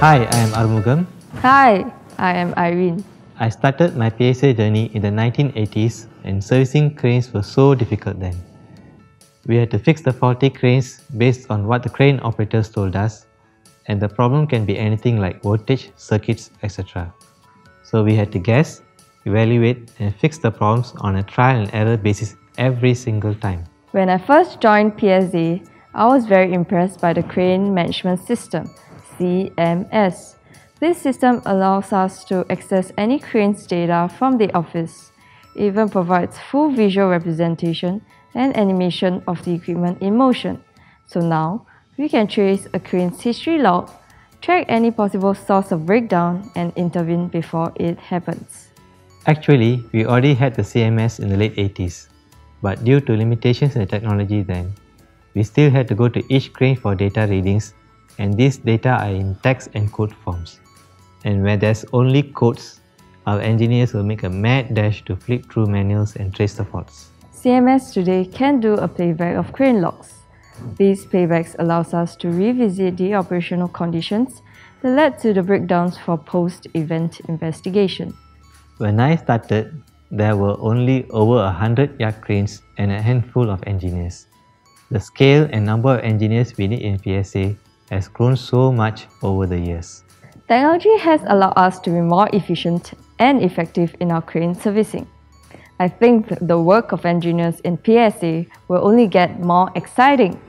Hi, I am Arumugam. Hi, I am Irene. I started my PSA journey in the 1980s and servicing cranes was so difficult then. We had to fix the faulty cranes based on what the crane operators told us and the problem can be anything like voltage, circuits, etc. So we had to guess, evaluate and fix the problems on a trial and error basis every single time. When I first joined PSA, I was very impressed by the Crane Management System, CMS. This system allows us to access any crane's data from the office. It even provides full visual representation and animation of the equipment in motion. So now, we can trace a crane's history log, track any possible source of breakdown and intervene before it happens. Actually, we already had the CMS in the late 80s, but due to limitations in the technology then, we still had to go to each crane for data readings and these data are in text and code forms. And where there's only codes, our engineers will make a mad dash to flip through manuals and trace the faults. CMS today can do a playback of crane logs. These playbacks allows us to revisit the operational conditions that led to the breakdowns for post-event investigation. When I started, there were only over a hundred yard cranes and a handful of engineers. The scale and number of engineers we need in PSA has grown so much over the years. Technology has allowed us to be more efficient and effective in our crane servicing. I think the work of engineers in PSA will only get more exciting